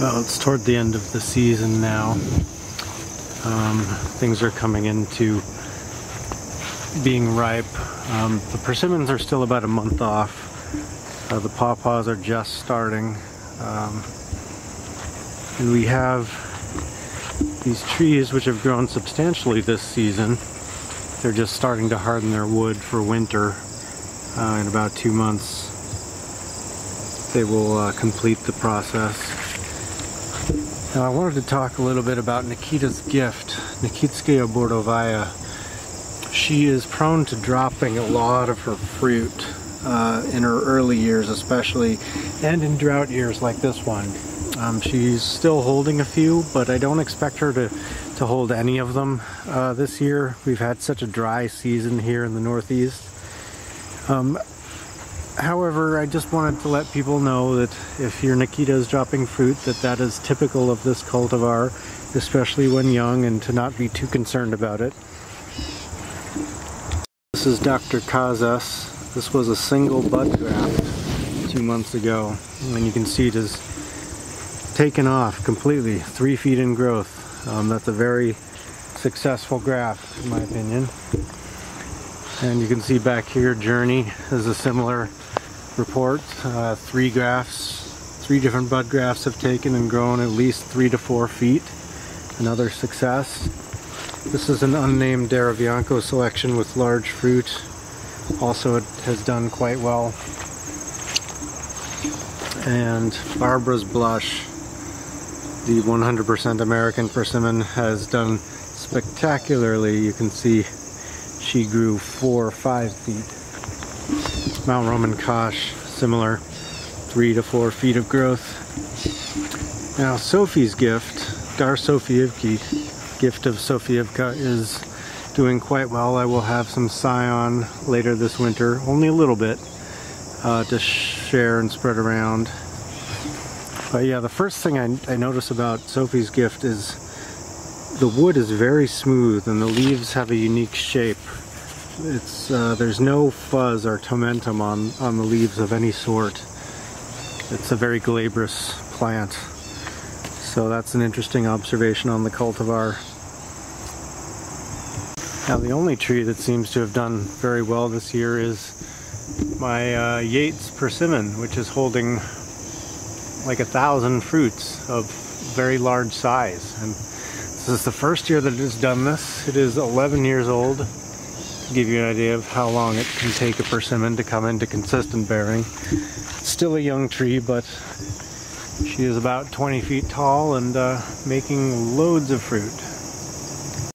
Well, it's toward the end of the season now. Um, things are coming into being ripe. Um, the persimmons are still about a month off. Uh, the pawpaws are just starting. Um, and we have these trees which have grown substantially this season. They're just starting to harden their wood for winter. Uh, in about two months, they will uh, complete the process. Now I wanted to talk a little bit about Nikita's gift, Nikitskaya bordovaya. She is prone to dropping a lot of her fruit uh, in her early years especially, and in drought years like this one. Um, she's still holding a few, but I don't expect her to, to hold any of them uh, this year. We've had such a dry season here in the Northeast. Um, However, I just wanted to let people know that if your Nikita is dropping fruit, that that is typical of this cultivar, especially when young, and to not be too concerned about it. This is Dr. Kazas. This was a single bud graft two months ago, and you can see it is taken off completely, three feet in growth. Um, that's a very successful graft, in my opinion. And you can see back here, Journey is a similar report. Uh, three grafts, three different bud grafts have taken and grown at least three to four feet. Another success. This is an unnamed Derevianko selection with large fruit. Also it has done quite well. And Barbara's Blush, the 100% American persimmon, has done spectacularly. You can see she grew four or five feet. Mount Roman Kosh, similar, three to four feet of growth. Now Sophie's gift, Dar Sofievki, gift of Sofievka, is doing quite well. I will have some scion later this winter, only a little bit, uh, to share and spread around. But yeah, the first thing I, I notice about Sophie's gift is the wood is very smooth and the leaves have a unique shape. It's uh, there's no fuzz or tomentum on on the leaves of any sort. It's a very glabrous plant. So that's an interesting observation on the cultivar. Now the only tree that seems to have done very well this year is my uh, Yates persimmon, which is holding like a thousand fruits of very large size. And this is the first year that it has done this. It is 11 years old To give you an idea of how long it can take a persimmon to come into consistent bearing. Still a young tree, but she is about 20 feet tall and uh, making loads of fruit.